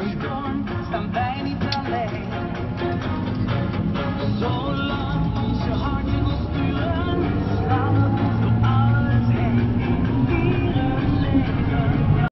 Some bad